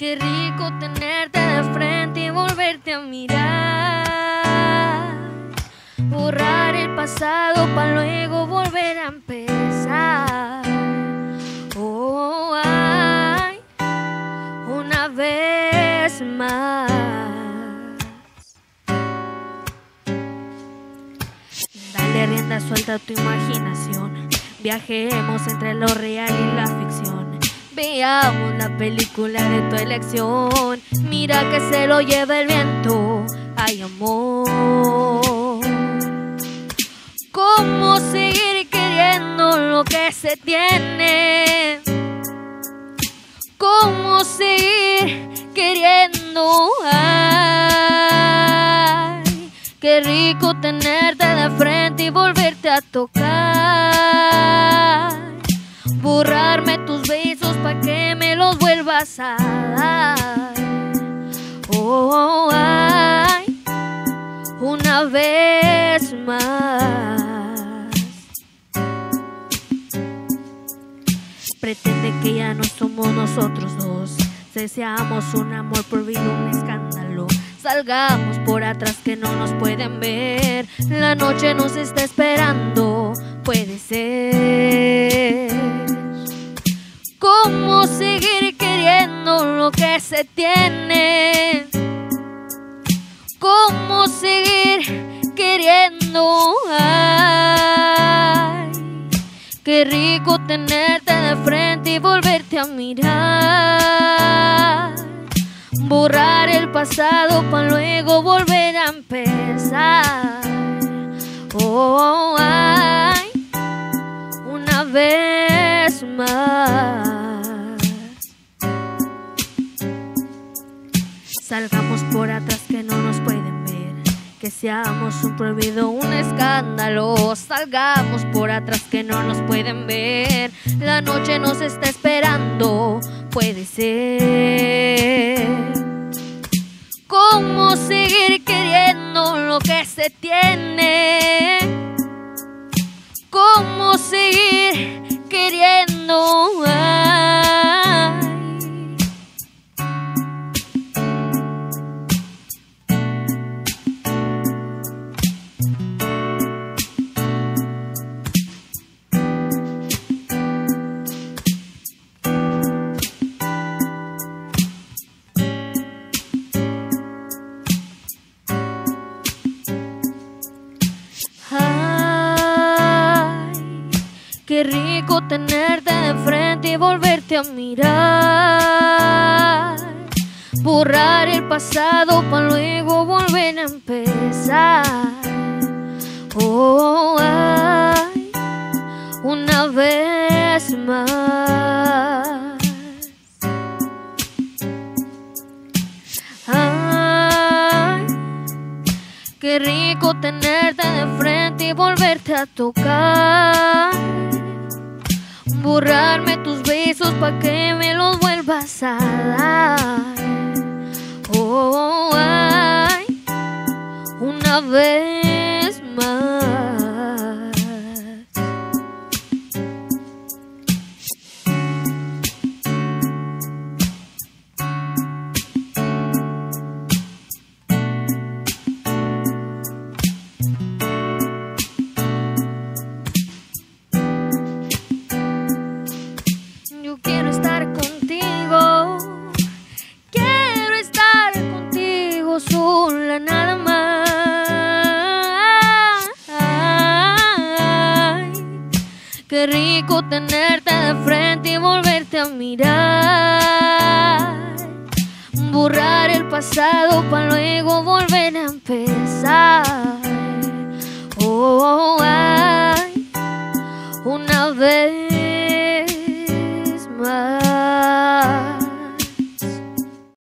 Qué rico tenerte de frente y volverte a mirar. Borrar el pasado para luego volver a empezar. Oh, ay, una vez más. Dale rienda suelta a tu imaginación. Viajemos entre lo real y la ficción. Veamos la película de tu elección. Mira que se lo lleva el viento. Ay, amor. ¿Cómo seguir queriendo lo que se tiene? ¿Cómo seguir queriendo? Ay, qué rico tenerte de frente y volverte a tocar. Oh, ay, una vez más. Pretende que ya no somos nosotros dos. Deseamos un amor prohibido, un escándalo. Salgamos por atrás que no nos pueden ver. La noche nos está esperando, puede ser. Lo que se tiene? ¿Cómo seguir queriendo? Ay, qué rico tenerte de frente y volverte a mirar. Borrar el pasado para luego volver a empezar. Oh, ay, una vez Salgamos por atrás que no nos pueden ver. Que seamos un prohibido, un escándalo. Salgamos por atrás que no nos pueden ver. La noche nos está esperando, puede ser. ¿Cómo seguir queriendo lo que se tiene? Rico tenerte de frente y volverte a mirar. Borrar el pasado para luego volver a empezar. Oh, ay, una vez más. Ay, Qué rico tenerte de frente y volverte a tocar. Borrarme tus besos pa' que me los vuelvas a dar. Oh, ay, una vez Qué rico tenerte de frente y volverte a mirar. Borrar el pasado para luego volver a empezar.